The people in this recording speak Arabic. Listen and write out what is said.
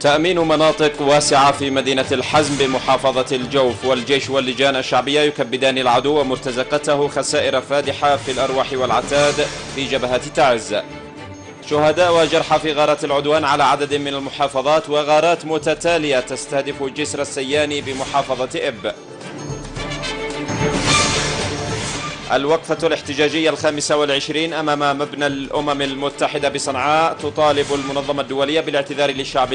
تأمين مناطق واسعة في مدينة الحزم بمحافظة الجوف والجيش واللجان الشعبية يكبدان العدو ومرتزقته خسائر فادحة في الأرواح والعتاد في جبهة تعز. شهداء وجرحى في غارات العدوان على عدد من المحافظات وغارات متتالية تستهدف جسر السياني بمحافظة إب. الوقفة الاحتجاجية الخامسة والعشرين أمام مبنى الأمم المتحدة بصنعاء تطالب المنظمة الدولية بالاعتذار للشعب